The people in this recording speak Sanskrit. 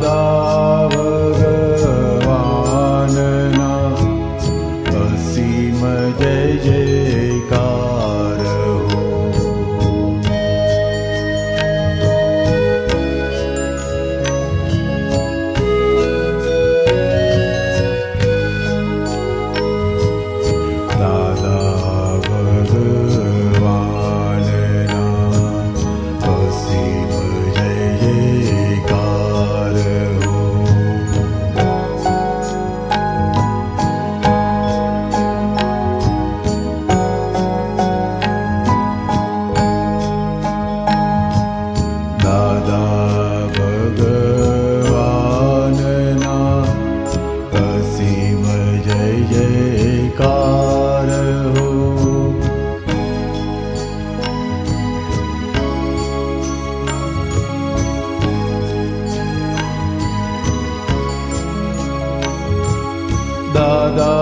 दादा जयकार हो। दादा